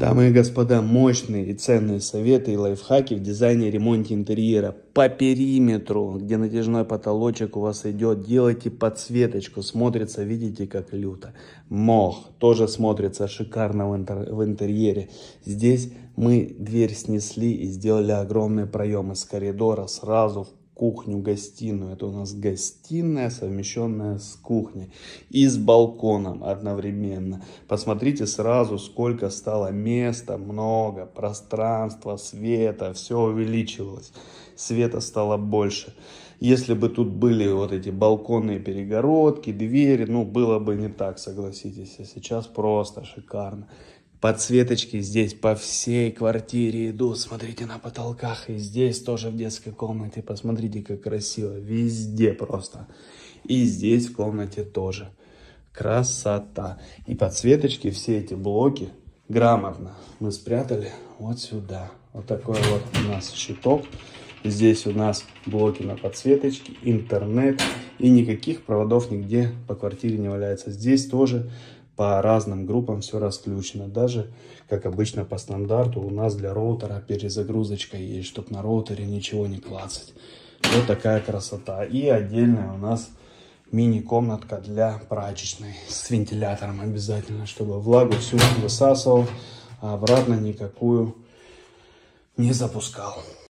Дамы и господа, мощные и ценные советы и лайфхаки в дизайне и ремонте интерьера. По периметру, где натяжной потолочек у вас идет, делайте подсветочку. Смотрится, видите, как люто. Мох тоже смотрится шикарно в, интер в интерьере. Здесь мы дверь снесли и сделали огромный проем из коридора сразу в кухню-гостиную. Это у нас гостиная, совмещенная с кухней. И с балконом одновременно. Посмотрите сразу, сколько стало места, много, пространства, света. Все увеличивалось. Света стало больше. Если бы тут были вот эти балконные перегородки, двери, ну, было бы не так, согласитесь. А сейчас просто шикарно. Подсветочки здесь по всей квартире идут. Смотрите на потолках. И здесь тоже в детской комнате. Посмотрите, как красиво. Везде просто. И здесь в комнате тоже. Красота. И подсветочки, все эти блоки грамотно мы спрятали вот сюда. Вот такой вот у нас щиток. Здесь у нас блоки на подсветочке, интернет и никаких проводов нигде по квартире не валяется. Здесь тоже по разным группам все расключено. Даже, как обычно по стандарту, у нас для роутера перезагрузочка есть, чтобы на роутере ничего не клацать. Вот такая красота. И отдельная у нас мини-комнатка для прачечной с вентилятором обязательно, чтобы влагу всю высасывал, а обратно никакую не запускал.